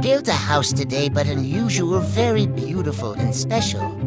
built a house today, but unusual, very beautiful and special.